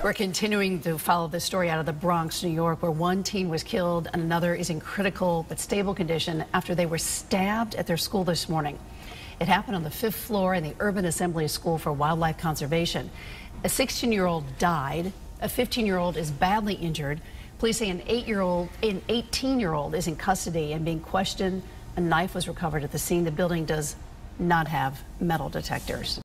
We're continuing to follow this story out of the Bronx, New York, where one teen was killed and another is in critical but stable condition after they were stabbed at their school this morning. It happened on the fifth floor in the Urban Assembly School for Wildlife Conservation. A 16 year old died, a 15 year old is badly injured. Police say an 8 year old, an 18 year old is in custody and being questioned. A knife was recovered at the scene. The building does not have metal detectors.